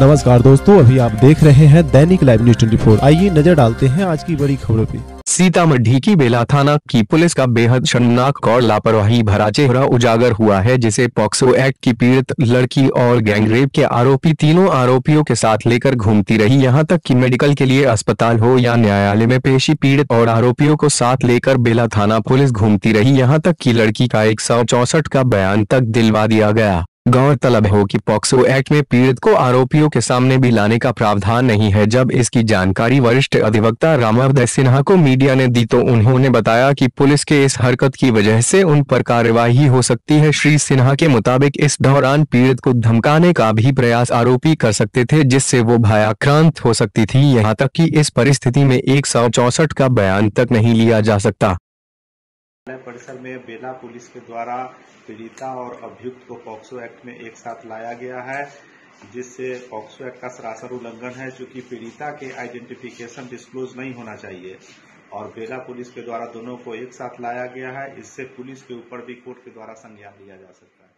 नमस्कार दोस्तों, अभी आप देख रहे हैं दैनिक लाइव न्यूज़ 24 आइए नज़र डालते हैं आज की बड़ी खबरों पे। सीतामढ़ी की बेला थाना की पुलिस का बेहद शर्मनाक और लापरवाही भरा चेहरा उजागर हुआ है, जिसे पॉक्सो एक्ट की पीड़ित लड़की और गैंगरेप के आरोपी तीनों आरोपियों के साथ लेकर घूमती रही। यहाँ तक कि मेडिकल के लिए अस्पताल हो या न्यायालय में पेशी पीड़ित और आरोपियों को साथ लेकर बेला थाना पुलिस घूमती रही। यहाँ तक की लड़की का एक का बयान तक दिलवा दिया गया। गौरतलब हो कि पॉक्सो एक्ट में पीड़ित को आरोपियों के सामने भी लाने का प्रावधान नहीं है, जब इसकी जानकारी वरिष्ठ अधिवक्ता रामावदय सिन्हा को मीडिया ने दी तो उन्होंने बताया कि पुलिस के इस हरकत की वजह से उन पर कार्यवाही हो सकती है। श्री सिन्हा के मुताबिक, इस दौरान पीड़ित को धमकाने का भी प्रयास आरोपी कर सकते थे, जिससे वो भयाक्रांत हो सकती थी। यहाँ तक की इस परिस्थिति में एक का बयान तक नहीं लिया जा सकता। परिसर में बेला पुलिस के द्वारा पीड़िता और अभियुक्त को पॉक्सो एक्ट में एक साथ लाया गया है, जिससे पॉक्सो एक्ट का सरासर उल्लंघन है चूँकि पीड़िता के आइडेंटिफिकेशन डिस्क्लोज नहीं होना चाहिए। और बेला पुलिस के द्वारा दोनों को एक साथ लाया गया है, इससे पुलिस के ऊपर भी कोर्ट के द्वारा संज्ञान लिया जा सकता है।